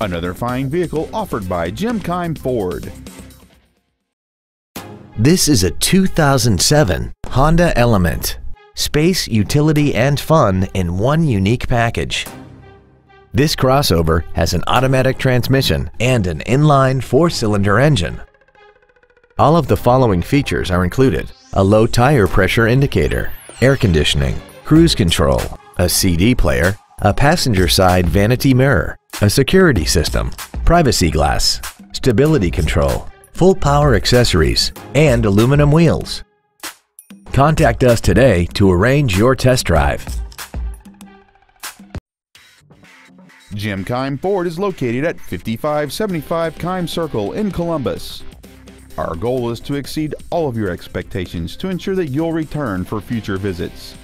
Another fine vehicle offered by Jim Keim Ford. This is a 2007 Honda Element. Space, utility, and fun in one unique package. This crossover has an automatic transmission and an inline four-cylinder engine. All of the following features are included. A low tire pressure indicator, air conditioning, cruise control, a CD player, a passenger side vanity mirror, a security system, privacy glass, stability control, full power accessories, and aluminum wheels. Contact us today to arrange your test drive. Jim Keim Ford is located at 5575 Keim Circle in Columbus. Our goal is to exceed all of your expectations to ensure that you'll return for future visits.